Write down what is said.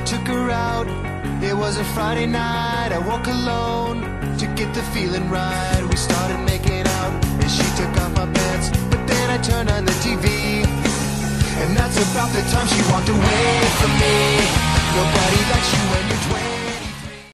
I took her out. It was a Friday night. I woke alone to get the feeling right. We started making out, and she took off my pants. But then I turned on the TV, and that's about the time she walked away